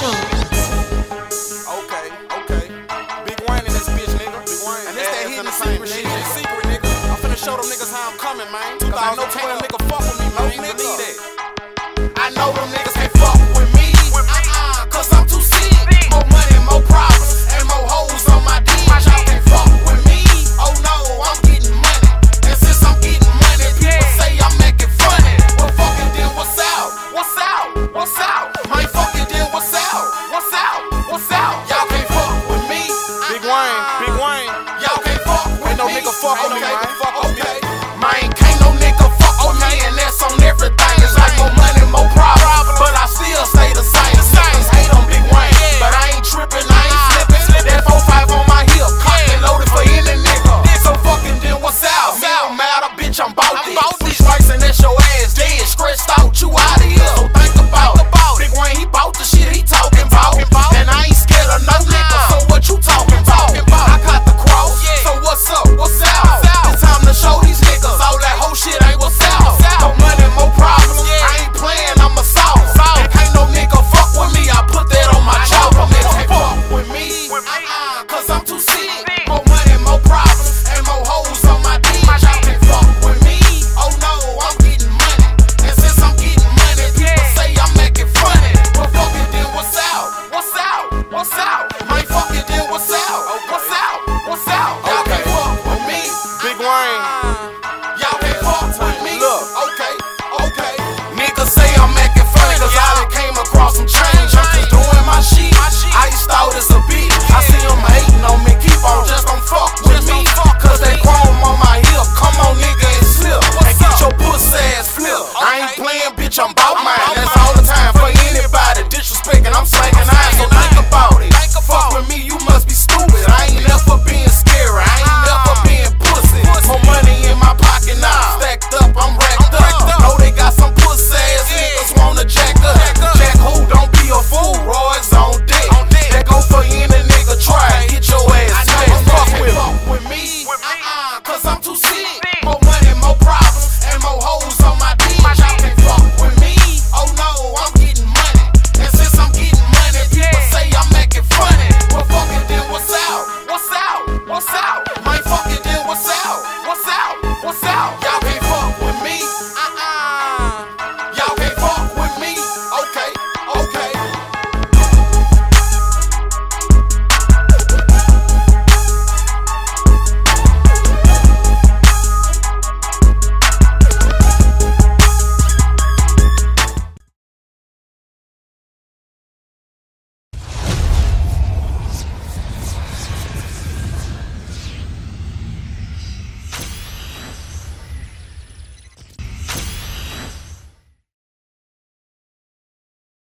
Show. Okay, okay. Big Wayne in this bitch, nigga. Big And it's that hidden secret nigga. I'm finna show them niggas how I'm coming, man. 2012, nigga, fuck Wayne. Y'all can fuck with me. Look, okay, okay. Niggas say I'm making funny, cause yeah. I done came across some change. I'm just doing my shit. My shit. I used thought it's a beat. Yeah. I see them hating on me, keep on just don't fuck with just me. Fuck cause they chrome on my hip. Come on, nigga, and slip. What's and get your pussy ass flip. Okay. I ain't playing, bitch, I'm bout my